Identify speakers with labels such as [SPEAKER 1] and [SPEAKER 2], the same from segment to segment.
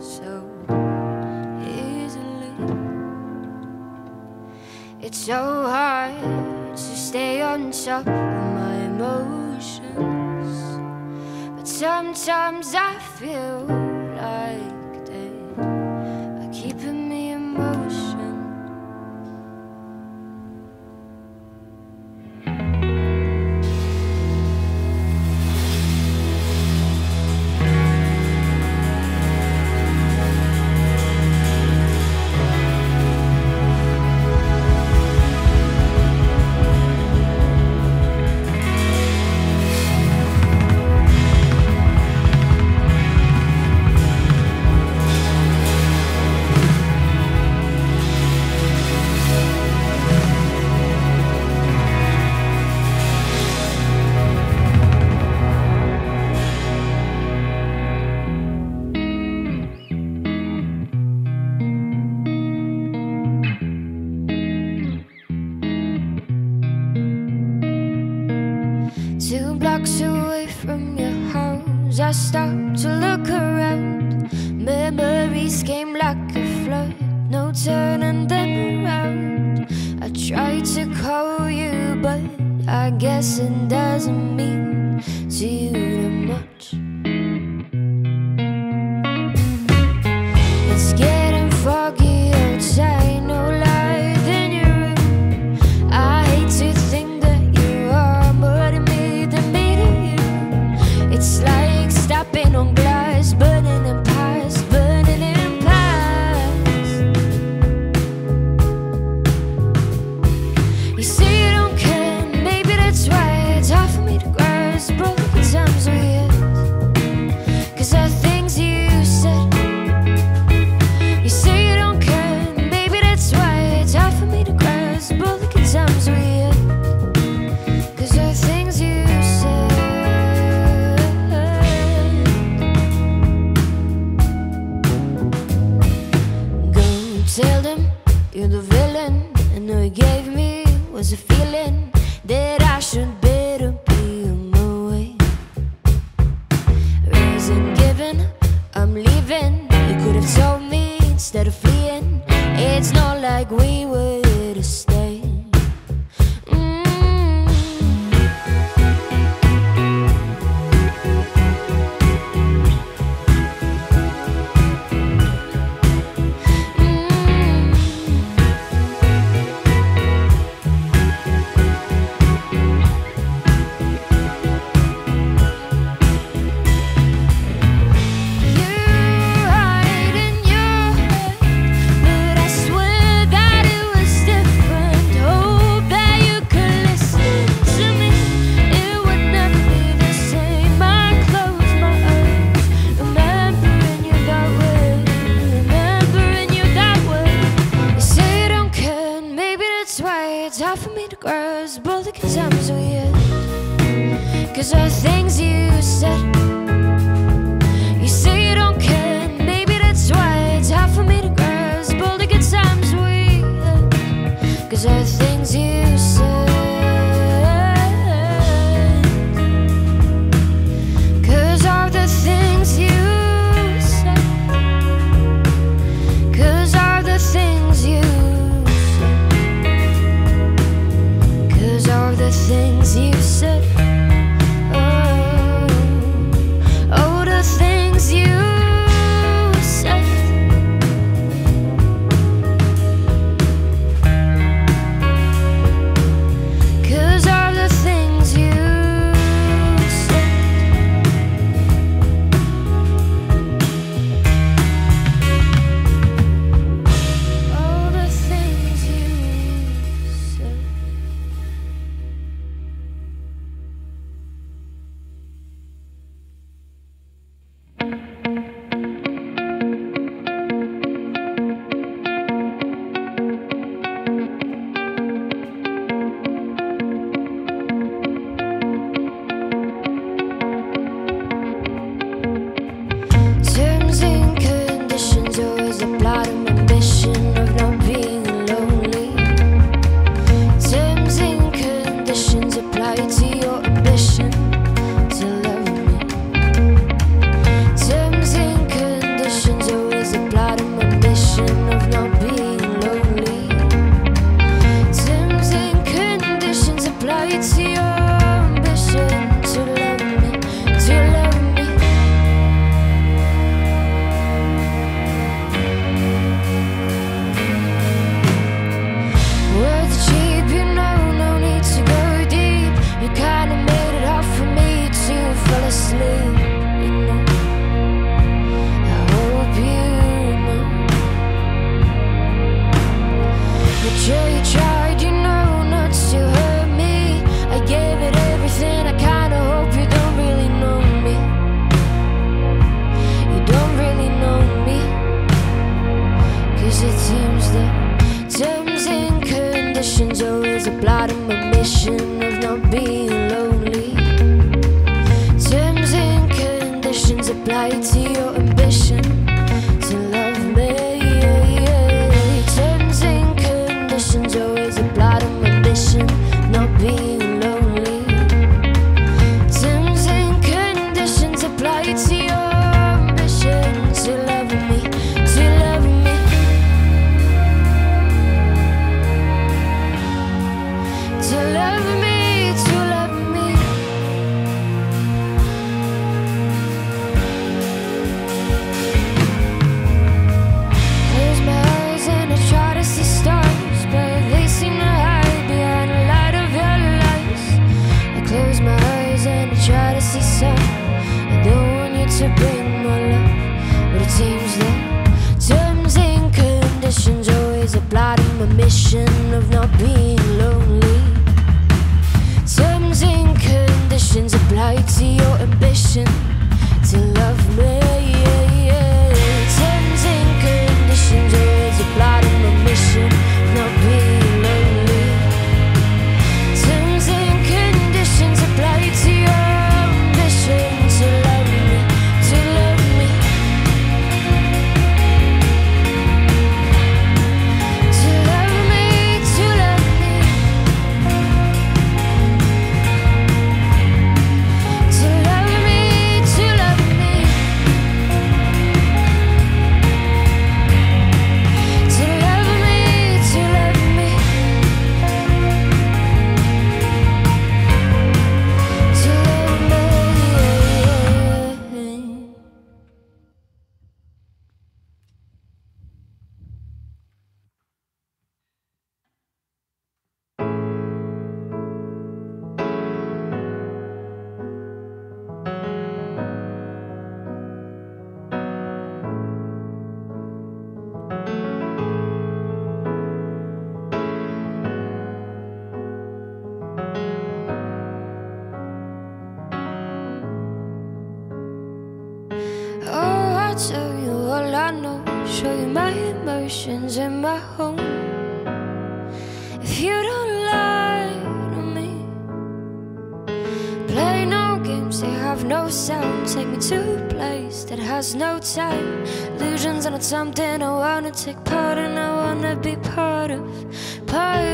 [SPEAKER 1] so easily. It's so hard to stay on top of my emotions, but sometimes I feel like. away from your house I stopped to look around. Memories came like a flood No turning them around. I tried to call you but I guess it doesn't mean to you tomorrow emotions in my home. If you don't lie to me, play no games, they have no sound. Take me to a place that has no time. Illusions are not something I wanna take part in, I wanna be part of. Part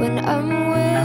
[SPEAKER 1] when I'm with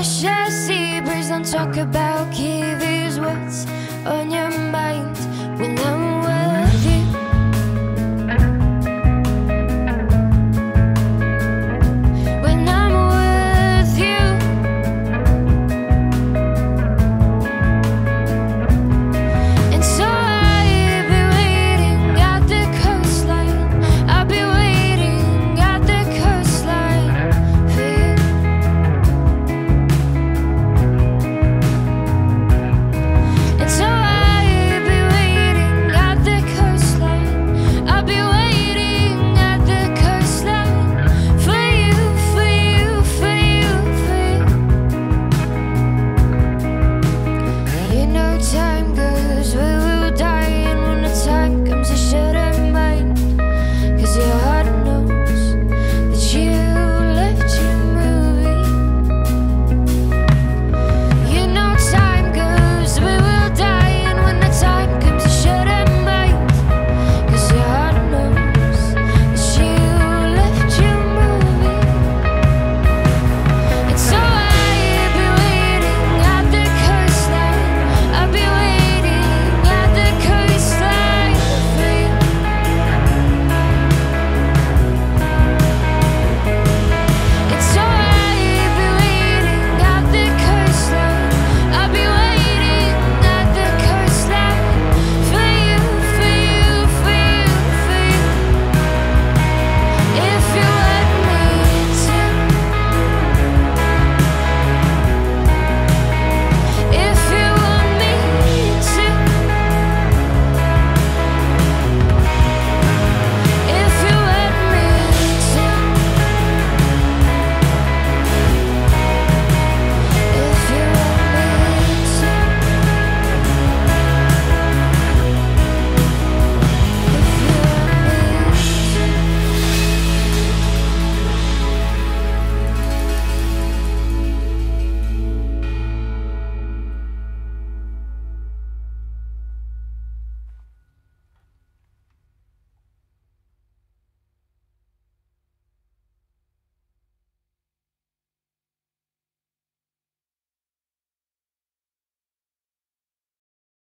[SPEAKER 1] precious sea breeze. Don't talk about kiwis. What's on your mind?